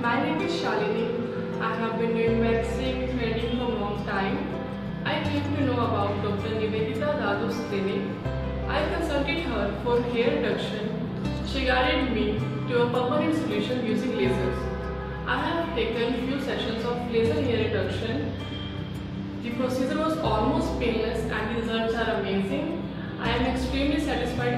My name is Shalini. I have been doing waxing training for a long time. I came to know about Dr. Nivedita Dadu's clinic. I consulted her for hair reduction. She guided me to a permanent solution using lasers. I have taken few sessions of laser hair reduction. The procedure was almost painless and the results are amazing. I am extremely satisfied.